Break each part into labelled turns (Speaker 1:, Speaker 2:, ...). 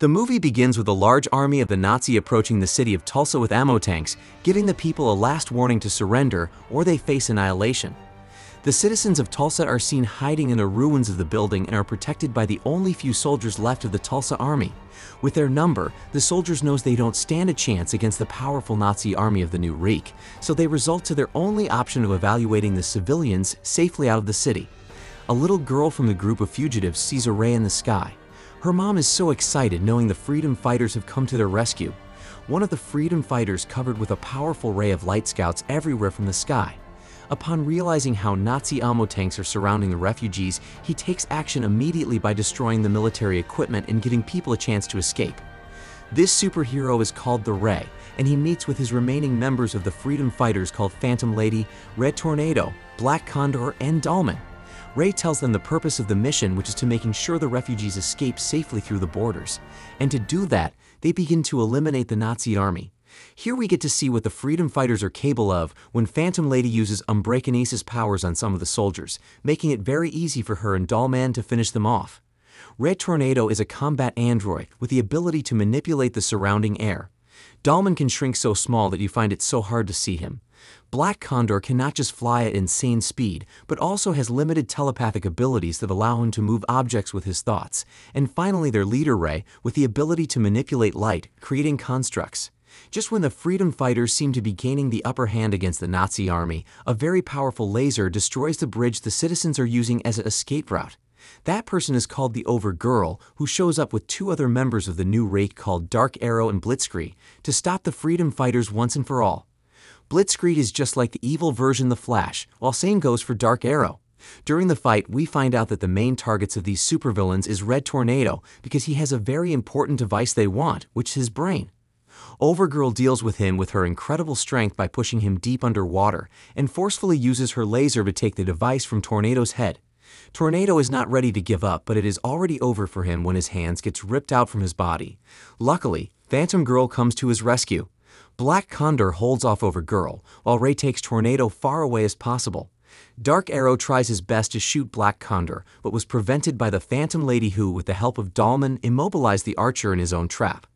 Speaker 1: The movie begins with a large army of the Nazi approaching the city of Tulsa with ammo tanks, giving the people a last warning to surrender or they face annihilation. The citizens of Tulsa are seen hiding in the ruins of the building and are protected by the only few soldiers left of the Tulsa army. With their number, the soldiers knows they don't stand a chance against the powerful Nazi army of the New Reich, so they result to their only option of evaluating the civilians safely out of the city. A little girl from the group of fugitives sees a ray in the sky. Her mom is so excited knowing the freedom fighters have come to their rescue. One of the freedom fighters covered with a powerful ray of light scouts everywhere from the sky. Upon realizing how Nazi ammo tanks are surrounding the refugees, he takes action immediately by destroying the military equipment and giving people a chance to escape. This superhero is called the Ray, and he meets with his remaining members of the freedom fighters called Phantom Lady, Red Tornado, Black Condor, and Dollman. Ray tells them the purpose of the mission, which is to making sure the refugees escape safely through the borders. And to do that, they begin to eliminate the Nazi army. Here we get to see what the freedom fighters are capable of when Phantom Lady uses Umbrakinesis powers on some of the soldiers, making it very easy for her and Dollman to finish them off. Red Tornado is a combat android with the ability to manipulate the surrounding air. Dollman can shrink so small that you find it so hard to see him. Black Condor can not just fly at insane speed, but also has limited telepathic abilities that allow him to move objects with his thoughts. And finally, their leader Ray, with the ability to manipulate light, creating constructs. Just when the freedom fighters seem to be gaining the upper hand against the Nazi army, a very powerful laser destroys the bridge the citizens are using as an escape route. That person is called the Overgirl, who shows up with two other members of the new Reich called Dark Arrow and Blitzkrieg to stop the freedom fighters once and for all. Blitzkrieg is just like the evil version The Flash, while same goes for Dark Arrow. During the fight, we find out that the main targets of these supervillains is Red Tornado because he has a very important device they want, which is his brain. Overgirl deals with him with her incredible strength by pushing him deep underwater and forcefully uses her laser to take the device from Tornado's head. Tornado is not ready to give up, but it is already over for him when his hands gets ripped out from his body. Luckily, Phantom Girl comes to his rescue. Black Condor holds off Overgirl, while Ray takes Tornado far away as possible. Dark Arrow tries his best to shoot Black Condor, but was prevented by the Phantom Lady who, with the help of Dollman, immobilized the archer in his own trap.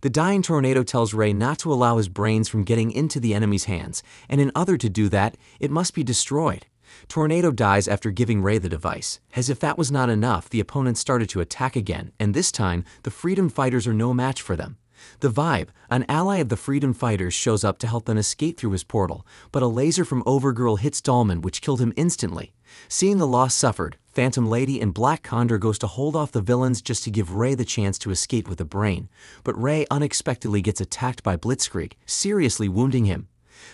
Speaker 1: The dying tornado tells Ray not to allow his brains from getting into the enemy's hands, and in order to do that, it must be destroyed. Tornado dies after giving Ray the device. As if that was not enough, the opponents started to attack again, and this time, the freedom fighters are no match for them. The Vibe, an ally of the Freedom Fighters, shows up to help them escape through his portal, but a laser from Overgirl hits Dollman, which killed him instantly. Seeing the loss suffered, Phantom Lady and Black Condor goes to hold off the villains just to give Ray the chance to escape with a brain, but Ray unexpectedly gets attacked by Blitzkrieg, seriously wounding him.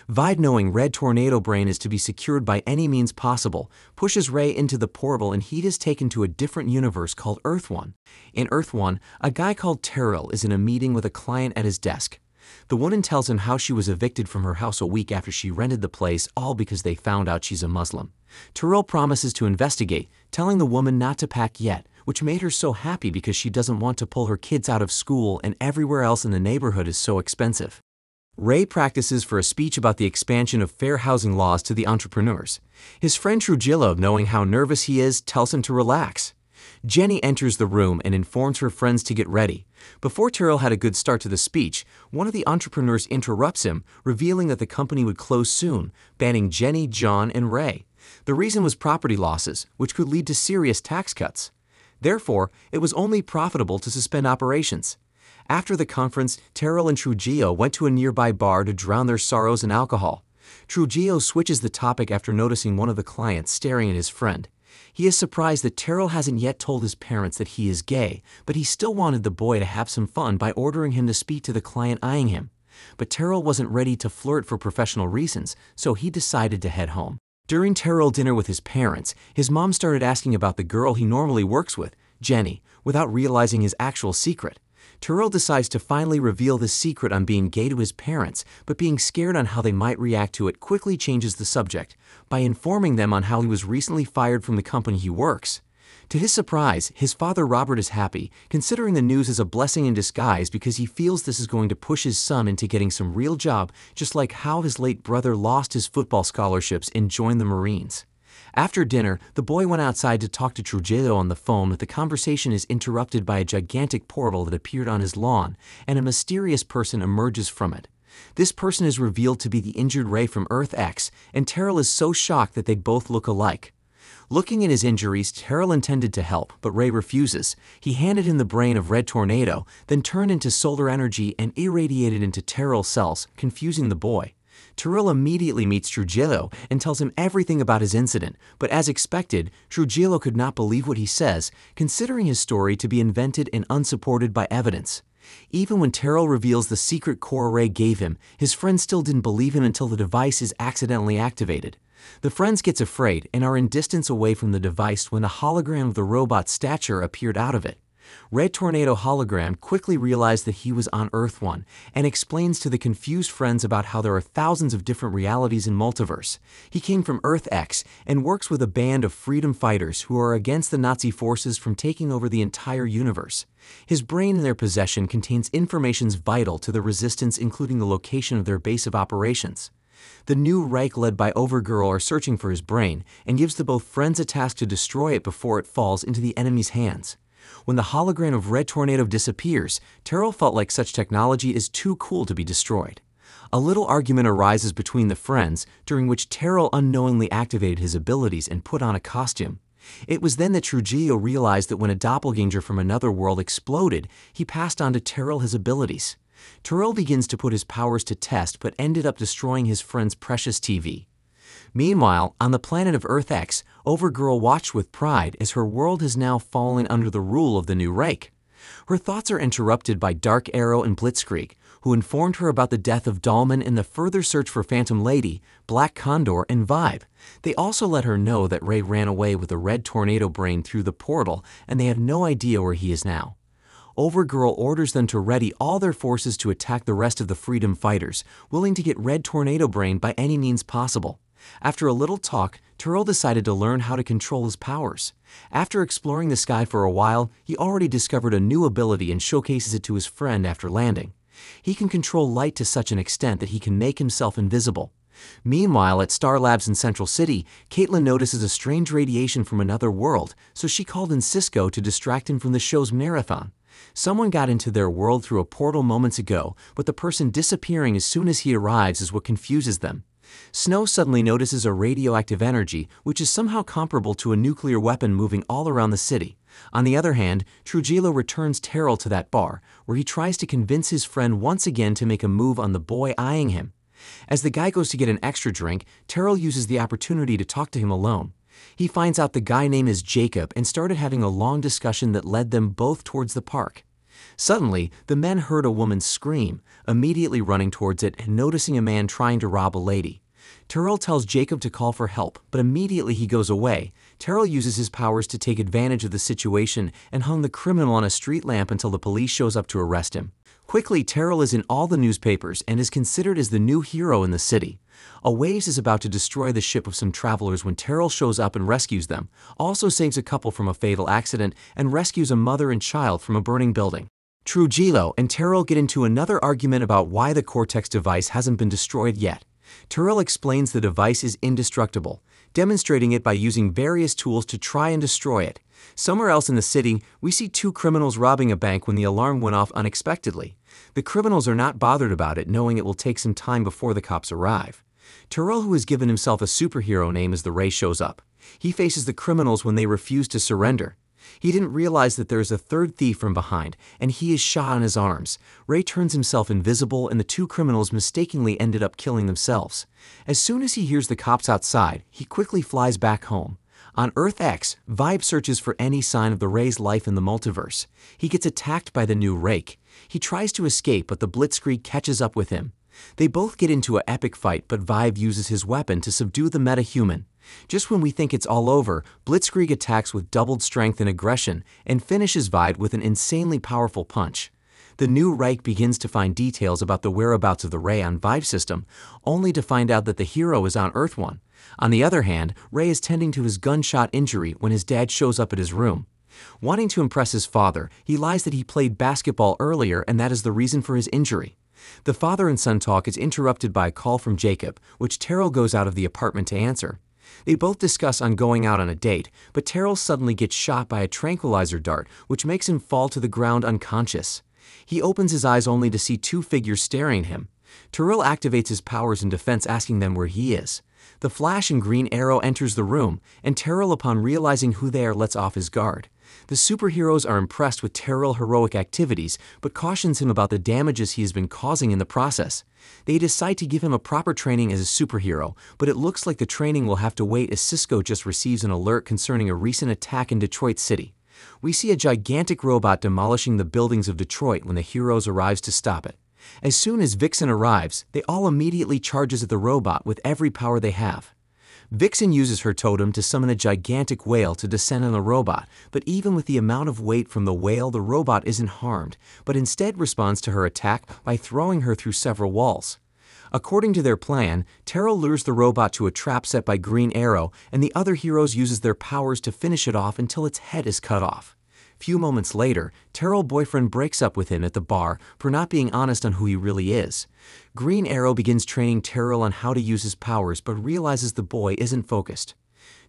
Speaker 1: Vibe knowing Red Tornado Brain is to be secured by any means possible, pushes Ray into the portal and he is taken to a different universe called Earth One. In Earth One, a guy called Terrell is in a meeting with a client at his desk. The woman tells him how she was evicted from her house a week after she rented the place, all because they found out she's a Muslim. Terrell promises to investigate, telling the woman not to pack yet, which made her so happy because she doesn't want to pull her kids out of school and everywhere else in the neighborhood is so expensive. Ray practices for a speech about the expansion of fair housing laws to the entrepreneurs. His friend Trujillo, knowing how nervous he is, tells him to relax. Jenny enters the room and informs her friends to get ready. Before Terrell had a good start to the speech, one of the entrepreneurs interrupts him, revealing that the company would close soon, banning Jenny, John, and Ray. The reason was property losses, which could lead to serious tax cuts. Therefore, it was only profitable to suspend operations. After the conference, Terrell and Trujillo went to a nearby bar to drown their sorrows in alcohol. Trujillo switches the topic after noticing one of the clients staring at his friend. He is surprised that Terrell hasn't yet told his parents that he is gay, but he still wanted the boy to have some fun by ordering him to speak to the client eyeing him. But Terrell wasn't ready to flirt for professional reasons, so he decided to head home. During Terrell dinner with his parents, his mom started asking about the girl he normally works with, Jenny, without realizing his actual secret. Terrell decides to finally reveal the secret on being gay to his parents, but being scared on how they might react to it quickly changes the subject by informing them on how he was recently fired from the company he works. To his surprise, his father Robert is happy, considering the news as a blessing in disguise because he feels this is going to push his son into getting some real job, just like how his late brother lost his football scholarships and joined the Marines. After dinner, the boy went outside to talk to Trujillo on the phone, but the conversation is interrupted by a gigantic portal that appeared on his lawn, and a mysterious person emerges from it. This person is revealed to be the injured Ray from Earth X, and Terrell is so shocked that they both look alike. Looking at his injuries, Terrell intended to help, but Ray refuses. He handed him the brain of Red Tornado, then turned into solar energy and irradiated into Terrell's cells, confusing the boy. Terrell immediately meets Trujillo and tells him everything about his incident, but as expected, Trujillo could not believe what he says, considering his story to be invented and unsupported by evidence. Even when Terrell reveals the secret core Ray gave him, his friend still didn't believe him until the device is accidentally activated. The friends gets afraid and are in distance away from the device when a hologram of the robot's stature appeared out of it. Red Tornado Hologram quickly realized that he was on Earth 1 and explains to the confused friends about how there are thousands of different realities in multiverse. He came from Earth X and works with a band of freedom fighters who are against the Nazi forces from taking over the entire universe. His brain in their possession contains information vital to the resistance including the location of their base of operations. The new Reich led by Overgirl are searching for his brain and gives the both friends a task to destroy it before it falls into the enemy's hands. When the hologram of Red Tornado disappears, Terrell felt like such technology is too cool to be destroyed. A little argument arises between the friends, during which Terrell unknowingly activated his abilities and put on a costume. It was then that Trujillo realized that when a doppelganger from another world exploded, he passed on to Terrell his abilities. Terrell begins to put his powers to test but ended up destroying his friend's precious TV. Meanwhile, on the planet of Earth X, Overgirl watched with pride as her world has now fallen under the rule of the new Reich. Her thoughts are interrupted by Dark Arrow and Blitzkrieg, who informed her about the death of Dollman and the further search for Phantom Lady, Black Condor, and Vibe. They also let her know that Ray ran away with a red tornado brain through the portal and they have no idea where he is now. Overgirl orders them to ready all their forces to attack the rest of the freedom fighters, willing to get Red Tornado Brain by any means possible. After a little talk, Terrell decided to learn how to control his powers. After exploring the sky for a while, he already discovered a new ability and showcases it to his friend after landing. He can control light to such an extent that he can make himself invisible. Meanwhile, at Star Labs in Central City, Caitlin notices a strange radiation from another world, so she called in Cisco to distract him from the show's marathon. Someone got into their world through a portal moments ago, but the person disappearing as soon as he arrives is what confuses them. Snow suddenly notices a radioactive energy, which is somehow comparable to a nuclear weapon moving all around the city. On the other hand, Trujillo returns Terrell to that bar, where he tries to convince his friend once again to make a move on the boy eyeing him. As the guy goes to get an extra drink, Terrell uses the opportunity to talk to him alone. He finds out the guy name is Jacob and started having a long discussion that led them both towards the park. Suddenly, the men heard a woman scream, immediately running towards it and noticing a man trying to rob a lady. Terrell tells Jacob to call for help, but immediately he goes away. Terrell uses his powers to take advantage of the situation and hung the criminal on a street lamp until the police shows up to arrest him. Quickly, Terrell is in all the newspapers and is considered as the new hero in the city. A waves is about to destroy the ship of some travelers when Terrell shows up and rescues them, also saves a couple from a fatal accident, and rescues a mother and child from a burning building. Trujillo and Terrell get into another argument about why the Cortex device hasn't been destroyed yet. Terrell explains the device is indestructible, demonstrating it by using various tools to try and destroy it. Somewhere else in the city, we see two criminals robbing a bank when the alarm went off unexpectedly. The criminals are not bothered about it, knowing it will take some time before the cops arrive. Terrell, who has given himself a superhero name as the Ray shows up. He faces the criminals when they refuse to surrender. He didn't realize that there is a third thief from behind, and he is shot on his arms. Ray turns himself invisible, and the two criminals mistakenly ended up killing themselves. As soon as he hears the cops outside, he quickly flies back home. On Earth X, Vibe searches for any sign of the Ray's life in the multiverse. He gets attacked by the new Reich. He tries to escape, but the Blitzkrieg catches up with him. They both get into an epic fight, but Vibe uses his weapon to subdue the metahuman. Just when we think it's all over, Blitzkrieg attacks with doubled strength and aggression and finishes Vibe with an insanely powerful punch. The new Reich begins to find details about the whereabouts of the Ray on Vibe system, only to find out that the hero is on Earth One. On the other hand, Ray is tending to his gunshot injury when his dad shows up at his room. Wanting to impress his father, he lies that he played basketball earlier and that is the reason for his injury. The father and son talk is interrupted by a call from Jacob, which Terrell goes out of the apartment to answer. They both discuss on going out on a date, but Terrell suddenly gets shot by a tranquilizer dart, which makes him fall to the ground unconscious. He opens his eyes only to see two figures staring at him. Terrell activates his powers in defense asking them where he is. The Flash and Green Arrow enters the room, and Terrell upon realizing who they are lets off his guard. The superheroes are impressed with Terrell's heroic activities, but cautions him about the damages he has been causing in the process. They decide to give him a proper training as a superhero, but it looks like the training will have to wait as Cisco just receives an alert concerning a recent attack in Detroit City. We see a gigantic robot demolishing the buildings of Detroit when the heroes arrives to stop it. As soon as Vixen arrives, they all immediately charges at the robot with every power they have. Vixen uses her totem to summon a gigantic whale to descend on the robot, but even with the amount of weight from the whale, the robot isn't harmed, but instead responds to her attack by throwing her through several walls. According to their plan, Terrell lures the robot to a trap set by Green Arrow, and the other heroes uses their powers to finish it off until its head is cut off. Few moments later, Terrell boyfriend breaks up with him at the bar for not being honest on who he really is. Green Arrow begins training Terrell on how to use his powers but realizes the boy isn't focused.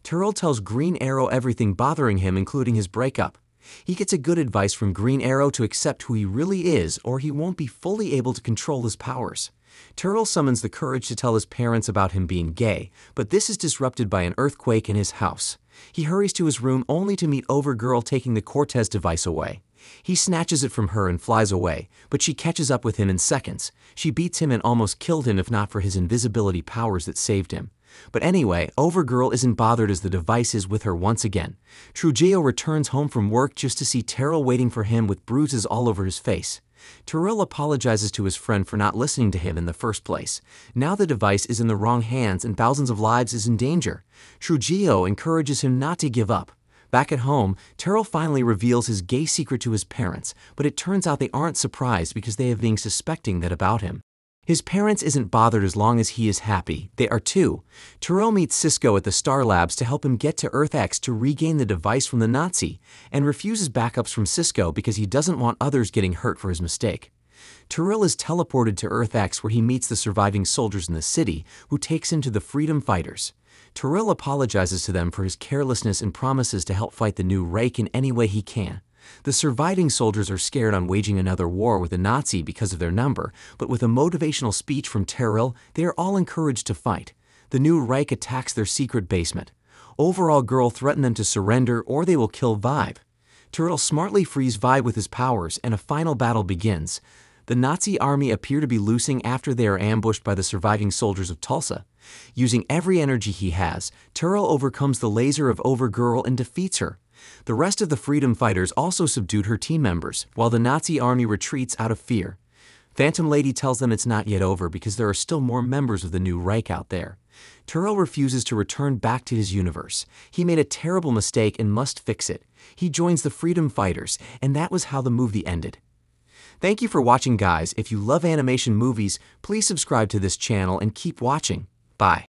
Speaker 1: Terrell tells Green Arrow everything bothering him including his breakup. He gets a good advice from Green Arrow to accept who he really is or he won't be fully able to control his powers. Terrell summons the courage to tell his parents about him being gay, but this is disrupted by an earthquake in his house. He hurries to his room only to meet Overgirl taking the Cortex device away. He snatches it from her and flies away, but she catches up with him in seconds. She beats him and almost killed him if not for his invisibility powers that saved him. But anyway, Overgirl isn't bothered as the device is with her once again. Trujillo returns home from work just to see Terrell waiting for him with bruises all over his face. Terrell apologizes to his friend for not listening to him in the first place. Now the device is in the wrong hands and thousands of lives is in danger. Trujillo encourages him not to give up. Back at home, Terrell finally reveals his gay secret to his parents, but it turns out they aren't surprised because they have been suspecting that about him. His parents isn't bothered as long as he is happy. They are too. Terrell meets Cisco at the Star Labs to help him get to Earth X to regain the device from the Nazi, and refuses backups from Cisco because he doesn't want others getting hurt for his mistake. Terrell is teleported to Earth X where he meets the surviving soldiers in the city, who takes him to the Freedom Fighters. Terrell apologizes to them for his carelessness and promises to help fight the new Reich in any way he can. The surviving soldiers are scared on waging another war with the Nazi because of their number, but with a motivational speech from Terrell, they are all encouraged to fight. The new Reich attacks their secret basement. Overall Girl threaten them to surrender or they will kill Vibe. Terrell smartly frees Vibe with his powers and a final battle begins. The Nazi army appear to be losing after they are ambushed by the surviving soldiers of Tulsa. Using every energy he has, Terrell overcomes the laser of Overgirl and defeats her. The rest of the freedom fighters also subdued her team members, while the Nazi army retreats out of fear. Phantom Lady tells them it's not yet over because there are still more members of the new Reich out there. Terrell refuses to return back to his universe. He made a terrible mistake and must fix it. He joins the freedom fighters, and that was how the movie ended. Thank you for watching guys. If you love animation movies, please subscribe to this channel and keep watching. Bye.